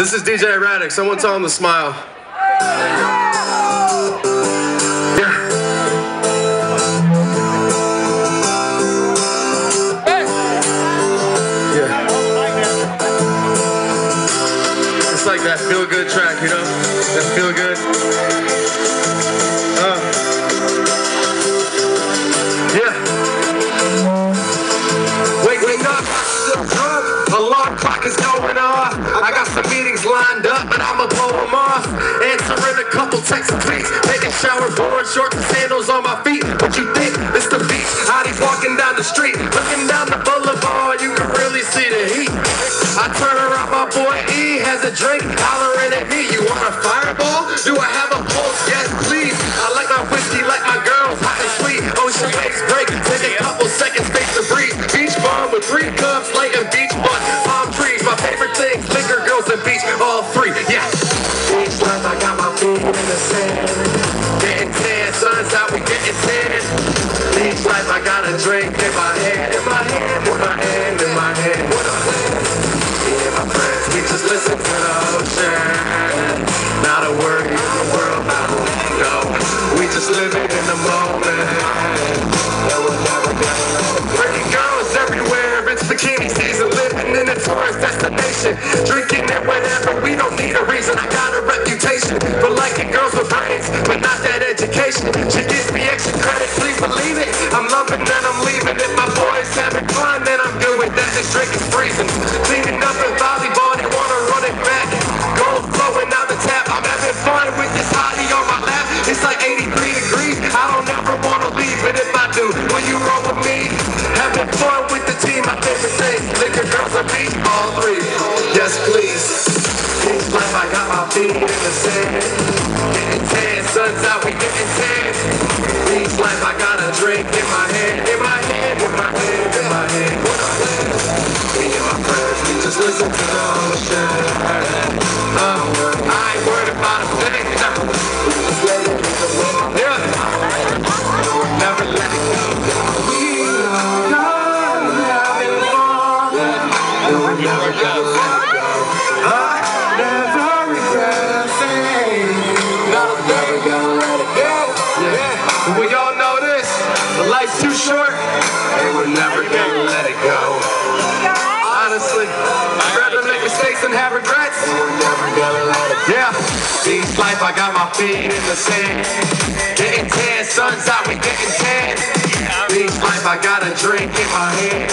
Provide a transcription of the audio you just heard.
This is DJ Erratic. Someone tell him to smile. It's like that feel good track, you know? That feel good. Up, but I'ma blow them off. Answering a couple texts and tweets. Taking shower, board shorts and sandals on my feet. What you think? It's the beach. Hottie's walking down the street. Looking down the boulevard, you can really see the heat. I turn around, my boy E has a drink. Hollering at me. You want a fireball? Do I have a pulse? Beach life, I got a drink in my hand, in my hand, in my hand, in my hand. What a and my friends, we just listen to the ocean. Not a worry in the world, not a. We just living in the moment. And we'll never get Pretty girls everywhere, it's bikini season, living in a tourist destination. Drinking it whenever, we don't need a reason. I got a reputation for liking girls with brains, but not that education. She I don't ever wanna leave, but if I do, will you roll with me? Having fun with the team, my favorite thing. Liquor girls and me, all three. Yes, please. Beach life, I got my feet in the sand. Getting tan, sun's out, we getting tan. Beach life, I got a drink in my hand, life's too short. We're never gonna let it go. Honestly, I'd rather make mistakes than have regrets. We're never gonna let it go. Yeah. Beach life, I got my feet in the sand. Getting tan, sun's out, we getting tan. Beach life, I got a drink in my hand,